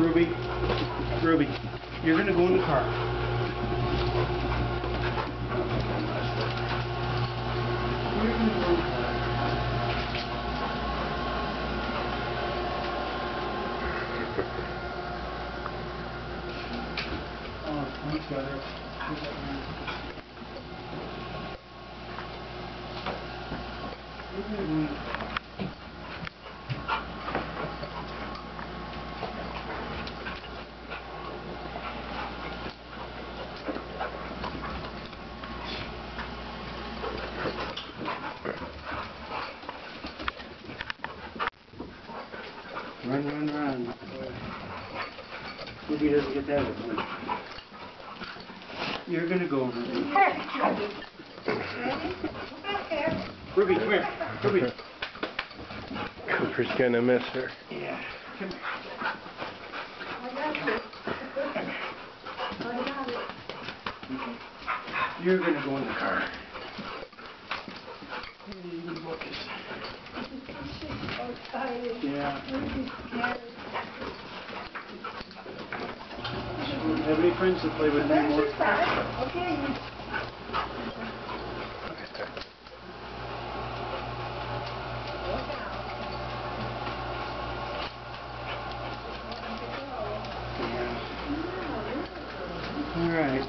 Ruby, Ruby, you're gonna go in the car. You're gonna go in the car. Oh, thanks, brother. Run, run, run. Ruby doesn't get that one. You're gonna go, Ruby. Ruby, come here. Ruby. Cooper's gonna miss her. Yeah. Come here. You're gonna go in the car. Yeah. Have any friends that play with me that. Okay. All right.